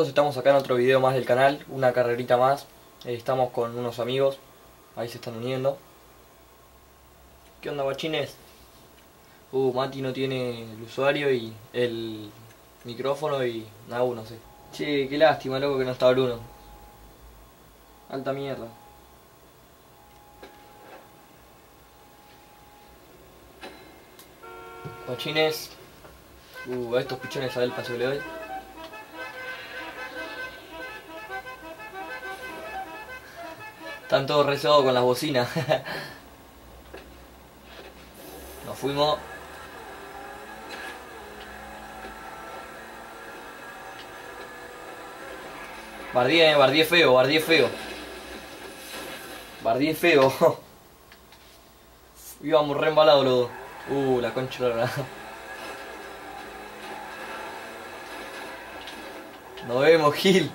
Estamos acá en otro video más del canal, una carrerita más. Eh, estamos con unos amigos, ahí se están uniendo. ¿Qué onda, guachines? Uh, Mati no tiene el usuario y el micrófono y nada, no sé. Che, qué lástima, loco, que no está Bruno. Alta mierda. Guachines. Uh, a estos pichones a ver el paseo le doy. Están todos rezados con las bocinas. Nos fuimos. Bardié, bardié feo, bardié feo. Bardié feo. Íbamos re embalados los dos. Uh, la concha la Nos vemos, Gil.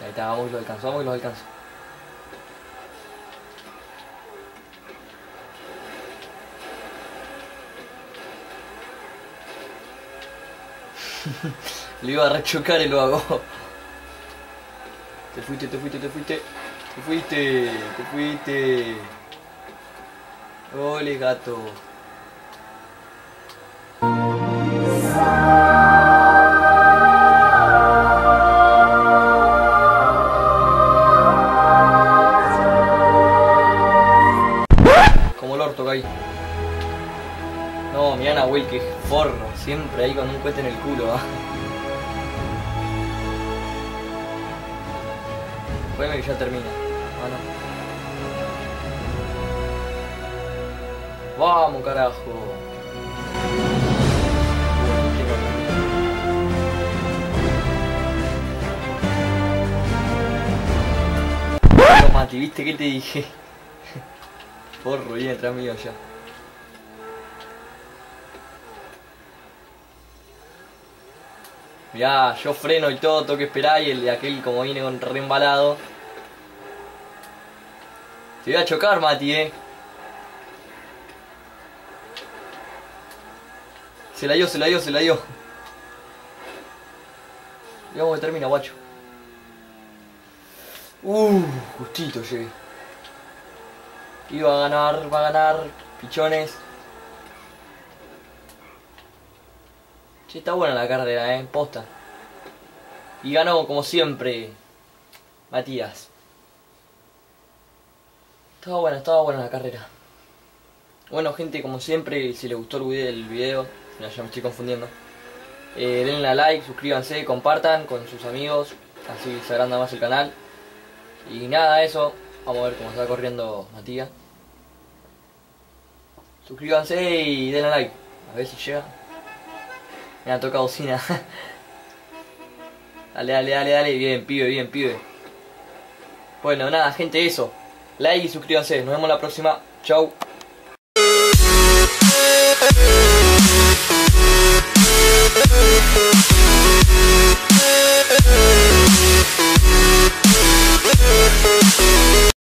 Ahí está, vamos y lo alcanzo, vamos y lo alcanzo. Le iba a rechocar y lo hago. Te fuiste, te fuiste, te fuiste. Te fuiste, te fuiste. Ole gato. No, mi Nahuel, que forro. Siempre ahí con un cohete en el culo, ¿ah? Juega que ya termina. Ah. Vamos, carajo. Mati, ¿viste qué te dije? Porro, viene detrás mío ya. Mirá, yo freno y todo, tengo que esperar y el de aquel como viene con re embalado. Te voy a chocar, Mati, eh. Se la dio, se la dio, se la dio. Digamos que termina, guacho. Uh, justito llegué. Iba a ganar, va a ganar. Pichones. Che, está buena la carrera, eh, posta. Y ganó como siempre Matías. Estaba buena, estaba buena la carrera. Bueno gente, como siempre, si les gustó el video, ya, ya me estoy confundiendo. Eh, denle a like, suscríbanse, compartan con sus amigos, así se agranda más el canal. Y nada, eso. Vamos a ver cómo está corriendo Matías. Suscríbanse y denle like. A ver si llega. Me toca bocina. dale, dale, dale, dale. Bien, pibe, bien, pibe. Bueno, nada, gente, eso. Like y suscríbanse. Nos vemos la próxima. Chau.